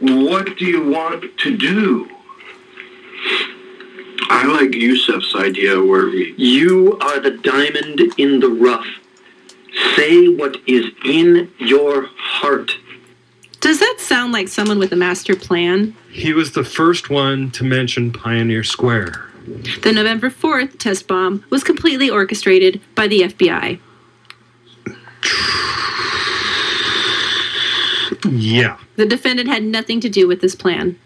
What do you want to do? I like Yusuf's idea where we. You are the diamond in the rough. Say what is in your heart. Does that sound like someone with a master plan? He was the first one to mention Pioneer Square. The November 4th test bomb was completely orchestrated by the FBI. Yeah, The defendant had nothing to do with this plan.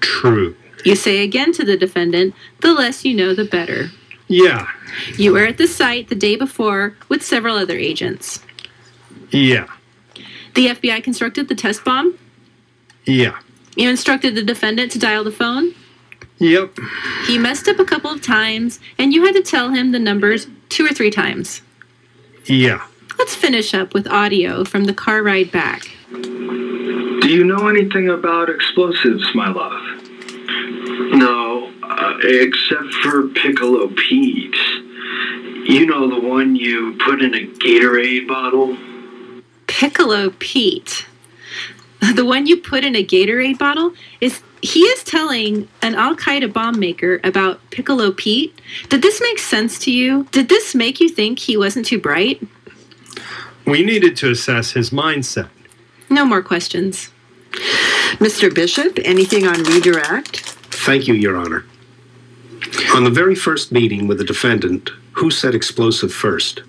true. You say again to the defendant, the less you know, the better. Yeah, You were at the site the day before with several other agents. yeah, The FBI constructed the test bomb. yeah. You instructed the defendant to dial the phone. Yep. He messed up a couple of times, and you had to tell him the numbers two or three times. Yeah. Let's finish up with audio from the car ride back. Do you know anything about explosives, my love? No, uh, except for Piccolo Pete. You know the one you put in a Gatorade bottle? Piccolo Pete. The one you put in a Gatorade bottle is he is telling an Al Qaeda bomb maker about Piccolo Pete. Did this make sense to you? Did this make you think he wasn't too bright? We needed to assess his mindset. No more questions. Mr. Bishop, anything on redirect? Thank you, Your Honor. On the very first meeting with the defendant, who said explosive first?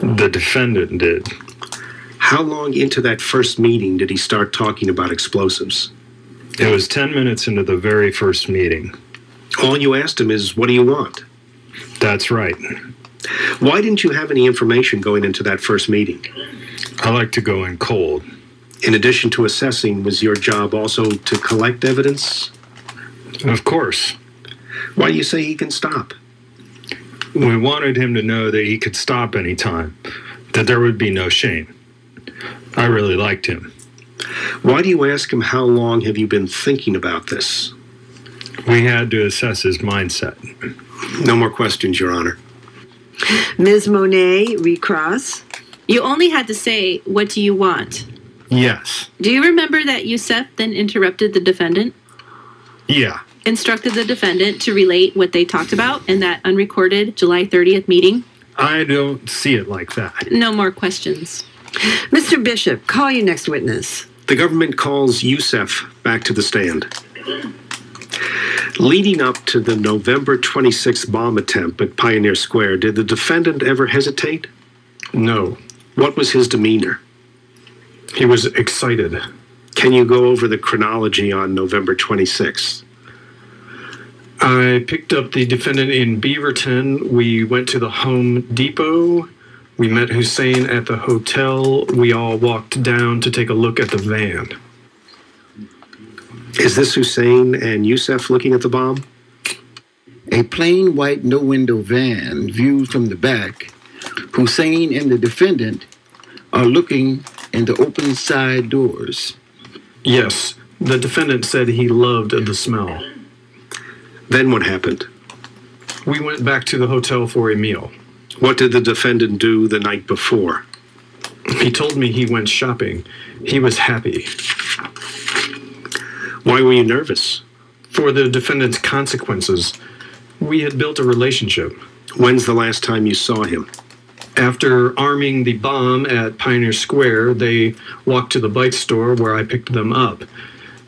The defendant did. How long into that first meeting did he start talking about explosives? It was 10 minutes into the very first meeting. All you asked him is, What do you want? That's right. Why didn't you have any information going into that first meeting? I like to go in cold. In addition to assessing, was your job also to collect evidence? Of course. Why do you say he can stop? We wanted him to know that he could stop any time, that there would be no shame. I really liked him. Why do you ask him how long have you been thinking about this? We had to assess his mindset. No more questions, Your Honor. Ms. Monet, recross. You only had to say, What do you want? Yes. Do you remember that Youssef then interrupted the defendant? Yeah. Instructed the defendant to relate what they talked about in that unrecorded July 30th meeting? I don't see it like that. No more questions. Mr. Bishop, call your next witness. The government calls Youssef back to the stand. Leading up to the November 26th bomb attempt at Pioneer Square, did the defendant ever hesitate? No. What was his demeanor? He was excited. Can you go over the chronology on November 26th? I picked up the defendant in Beaverton. We went to the Home Depot. We met Hussein at the hotel. We all walked down to take a look at the van. Is this Hussein and Youssef looking at the bomb? A plain white no window van viewed from the back. Hussein and the defendant are looking in the open side doors. Yes, the defendant said he loved the smell. Then what happened? We went back to the hotel for a meal. What did the defendant do the night before? He told me he went shopping. He was happy. Why were you nervous? For the defendant's consequences. We had built a relationship. When's the last time you saw him? After arming the bomb at Pioneer Square, they walked to the bike store where I picked them up.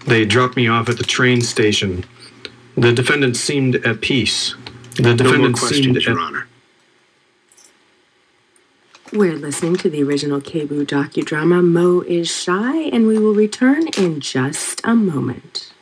They dropped me off at the train station. The defendant seemed at peace. The No more defendant seemed questions, at Your Honor. We're listening to the original KBOO docudrama Mo is Shy, and we will return in just a moment.